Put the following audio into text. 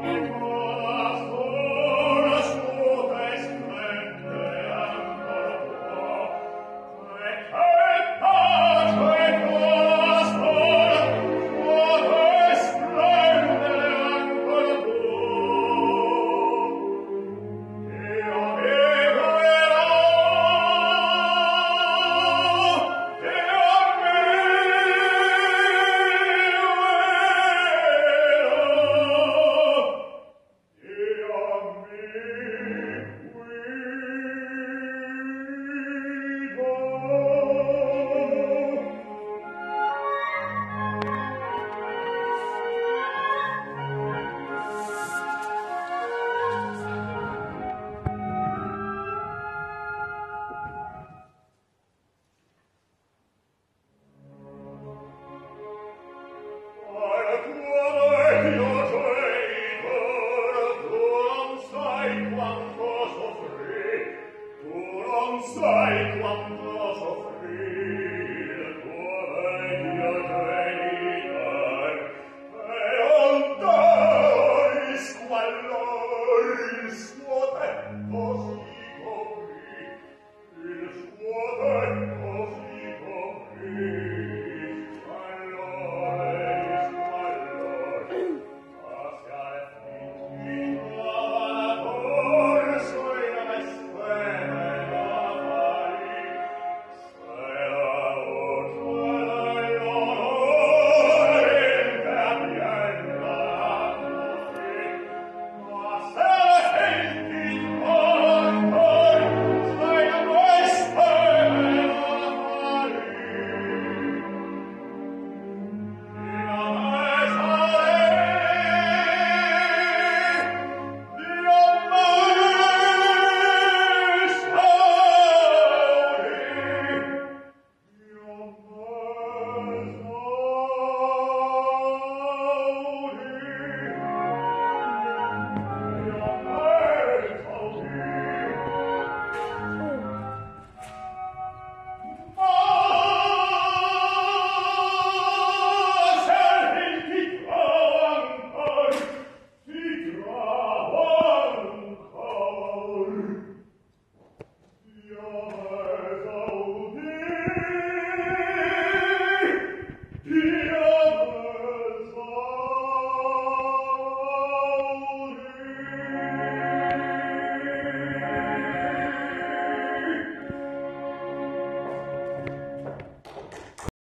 Sai free.